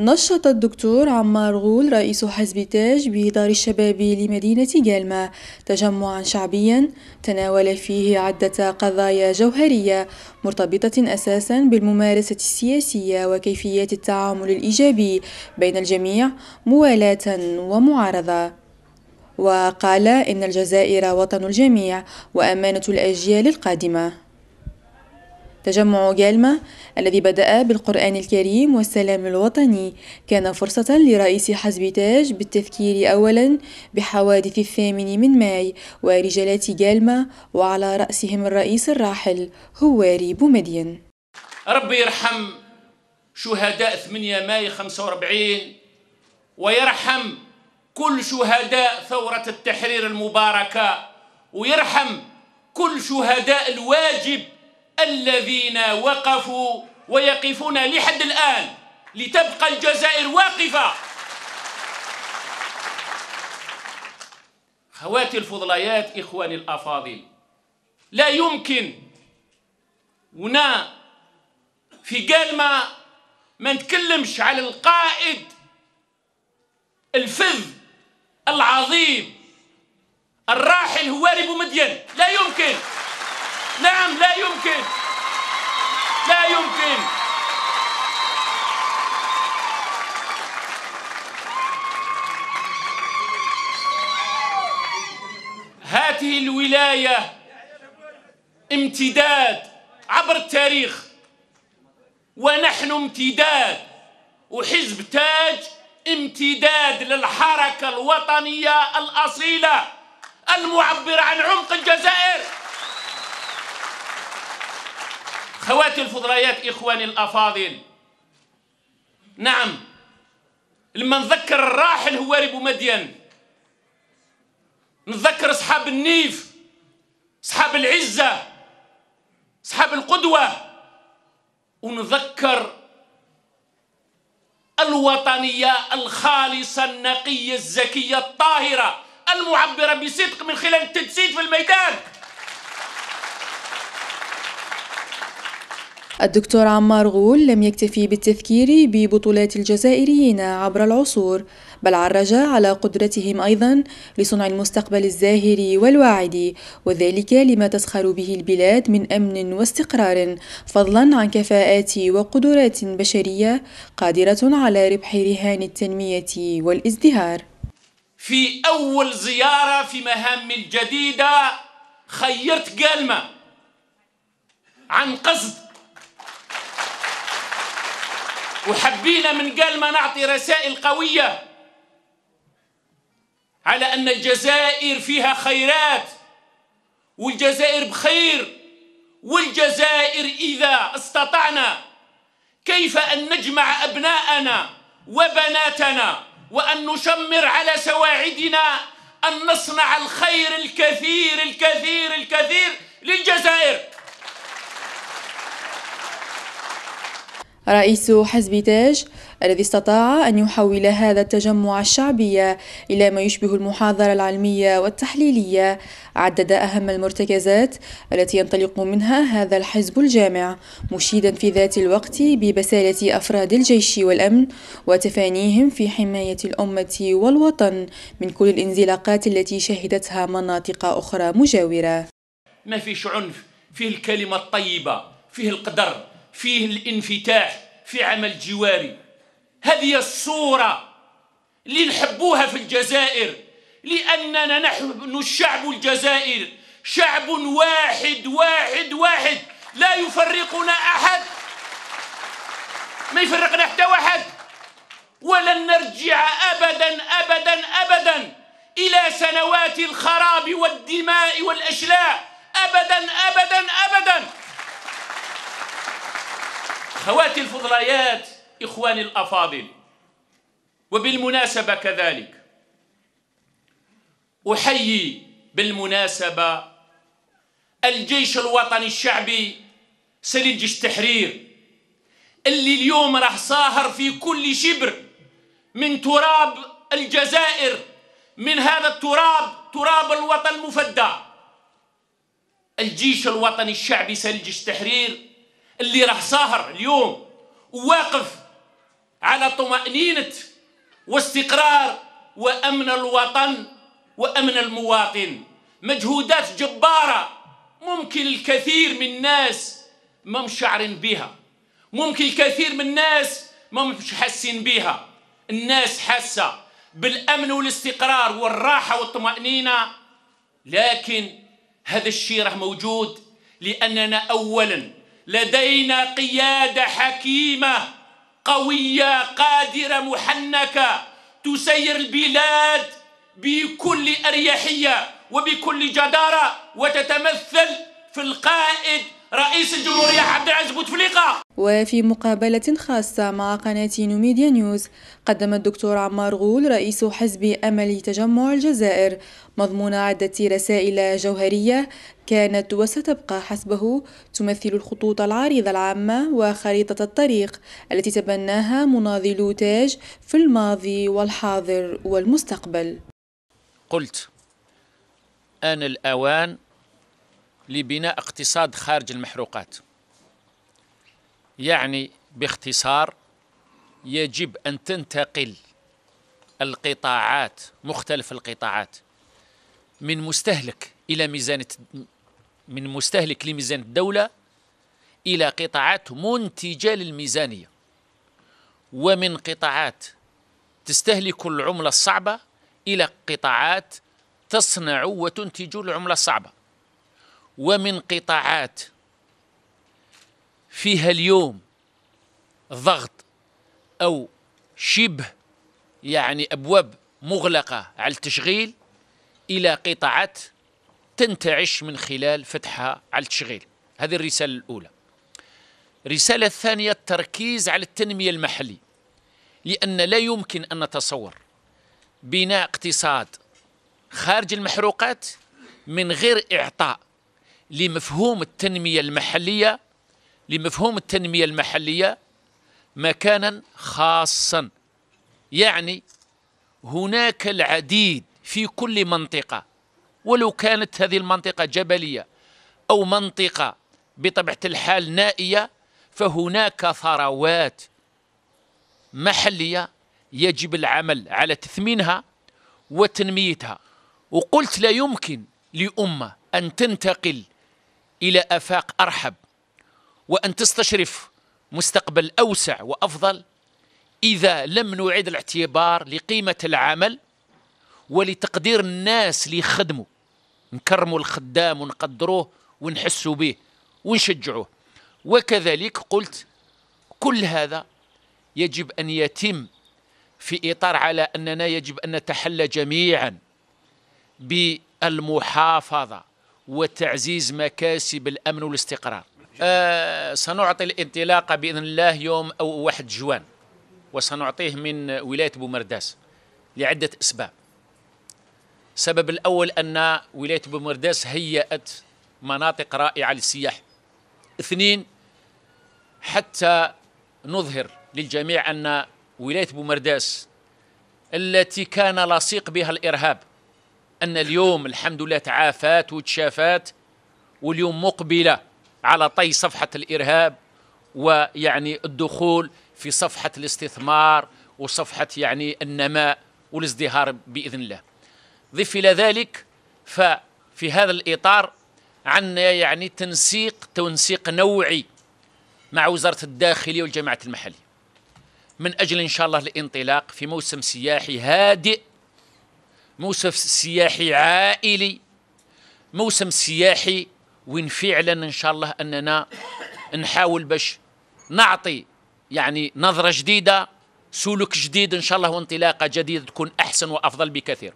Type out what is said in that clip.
نشط الدكتور عمار غول رئيس حزب تاج بدار الشباب لمدينة جالمة تجمعا شعبيا تناول فيه عدة قضايا جوهرية مرتبطة أساسا بالممارسة السياسية وكيفية التعامل الإيجابي بين الجميع موالاة ومعارضة. وقال إن الجزائر وطن الجميع وأمانة الأجيال القادمة. تجمع قالمة الذي بدأ بالقرآن الكريم والسلام الوطني. كان فرصة لرئيس حزب تاج بالتذكير أولا بحوادث الثامن من ماي ورجالات قالمة وعلى رأسهم الرئيس الراحل هواري بومدين. ربي يرحم شهداء 8 ماي 45 ويرحم كل شهداء ثورة التحرير المباركة ويرحم كل شهداء الواجب الذين وقفوا ويقفون لحد الآن لتبقى الجزائر واقفة. خواتي الفضليات إخواني الأفاضل لا يمكن هنا في قالما ما نتكلمش على القائد الفذ العظيم الراحل هواري بومدين لا يمكن. نعم لا يمكن. لا يمكن. هذه الولاية امتداد عبر التاريخ ونحن امتداد وحزب تاج امتداد للحركة الوطنية الأصيلة المعبرة عن عمق الجزائر. خواتي الفضليات إخواني الأفاضل. نعم. لما نذكر الراحل هواري بومدين نذكر أصحاب النيف أصحاب العزة أصحاب القدوة. ونذكر الوطنية الخالصة النقية الزكية الطاهرة المعبرة بصدق من خلال التجسيد في الميدان. الدكتور عمار غول لم يكتفي بالتذكير ببطولات الجزائريين عبر العصور بل عرج على قدرتهم أيضا لصنع المستقبل الزاهر والواعد وذلك لما تسخر به البلاد من أمن واستقرار فضلا عن كفاءات وقدرات بشرية قادرة على ربح رهان التنمية والازدهار. في أول زيارة في مهامي الجديدة خيرت قلمة عن قصد وحبينا من قال ما نعطي رسائل قوية على أن الجزائر فيها خيرات والجزائر بخير والجزائر إذا استطعنا كيف أن نجمع أبناءنا وبناتنا وأن نشمر على سواعدنا أن نصنع الخير الكثير الكثير الكثير للجزائر. رئيس حزب تاج الذي استطاع أن يحول هذا التجمع الشعبي إلى ما يشبه المحاضرة العلمية والتحليلية. عدد أهم المرتكزات التي ينطلق منها هذا الحزب الجامع مشيدا في ذات الوقت ببسالة أفراد الجيش والأمن وتفانيهم في حماية الأمة والوطن من كل الانزلاقات التي شهدتها مناطق أخرى مجاورة. ما فيش عنف فيه الكلمة الطيبة فيه القدر. فيه الانفتاح في عمل جواري. هذه الصورة اللي نحبوها في الجزائر لأننا نحن الشعب الجزائر شعب واحد واحد واحد. لا يفرقنا أحد. ما يفرقنا حتى واحد. ولن نرجع أبدا أبدا أبدا إلى سنوات الخراب والدماء والأشلاء. أبدا أبدا أبدا. خواتي الفضليات إخواني الأفاضل. وبالمناسبة كذلك أحيي بالمناسبة الجيش الوطني الشعبي سليل جيش التحرير اللي اليوم راح صاهر في كل شبر من تراب الجزائر من هذا التراب تراب الوطن المفدى. الجيش الوطني الشعبي سليل جيش التحرير اللي راح ساهر اليوم وواقف على طمأنينة واستقرار وأمن الوطن وأمن المواطن. مجهودات جبارة ممكن الكثير من الناس ما مشعرين بها ممكن الكثير من الناس ما مش حاسين بها الناس حاسة بالأمن والاستقرار والراحة والطمأنينة. لكن هذا الشيء راه موجود لأننا أولا لدينا قيادة حكيمة قوية قادرة محنكة تسير البلاد بكل أريحية وبكل جدارة وتتمثل في القائد رئيس الجمهورية عبد العزيز بوتفليقة. وفي مقابلة خاصة مع قناة نوميديا نيوز قدم الدكتور عمار غول رئيس حزب أمل تجمع الجزائر. مضمون عدة رسائل جوهرية كانت وستبقى حسبه. تمثل الخطوط العريضة العامة وخريطة الطريق التي تبناها مناضلو تاج في الماضي والحاضر والمستقبل. قلت آن الأوان لبناء اقتصاد خارج المحروقات. يعني باختصار يجب أن تنتقل القطاعات مختلف القطاعات من مستهلك إلى ميزانية من مستهلك لميزانية الدولة إلى قطاعات منتجة للميزانية. ومن قطاعات تستهلك العملة الصعبة إلى قطاعات تصنع وتنتج العملة الصعبة. ومن قطاعات. فيها اليوم ضغط أو شبه يعني أبواب مغلقة على التشغيل إلى قطاعات تنتعش من خلال فتحها على التشغيل. هذه الرسالة الأولى. الرسالة الثانية التركيز على التنمية المحلي لأن لا يمكن أن نتصور بناء اقتصاد خارج المحروقات من غير إعطاء. لمفهوم التنمية المحلية لمفهوم التنمية المحلية مكانا خاصا. يعني هناك العديد في كل منطقة. ولو كانت هذه المنطقة جبلية أو منطقة بطبيعة الحال نائية فهناك ثروات محلية يجب العمل على تثمينها وتنميتها. وقلت لا يمكن لأمة أن تنتقل إلى آفاق أرحب وأن تستشرف مستقبل أوسع وأفضل إذا لم نعيد الاعتبار لقيمة العمل ولتقدير الناس اللي يخدموا نكرموا الخدام ونقدروه ونحسوا به ونشجعوه. وكذلك قلت كل هذا يجب أن يتم في إطار على أننا يجب أن نتحلى جميعا بالمحافظة وتعزيز مكاسب الأمن والاستقرار. آه سنعطي الانطلاقة بإذن الله يوم أو واحد جوان وسنعطيه من ولاية بومرداس لعدة أسباب. السبب الأول أن ولاية بومرداس هيأت مناطق رائعة للسياح. اثنين حتى نظهر للجميع أن ولاية بومرداس التي كان لصيق بها الإرهاب أن اليوم الحمد لله تعافات وتشافات واليوم مقبلة على طي صفحة الإرهاب ويعني الدخول في صفحة الاستثمار وصفحة يعني النماء والازدهار بإذن الله. ضف إلى ذلك ففي هذا الإطار عندنا يعني تنسيق تنسيق نوعي مع وزارة الداخلية والجماعة المحلية. من أجل إن شاء الله الانطلاق في موسم سياحي هادئ موسم سياحي عائلي. موسم سياحي وين فعلا إن شاء الله أننا نحاول باش نعطي يعني نظرة جديدة سلوك جديد إن شاء الله وانطلاقة جديدة تكون أحسن وأفضل بكثير.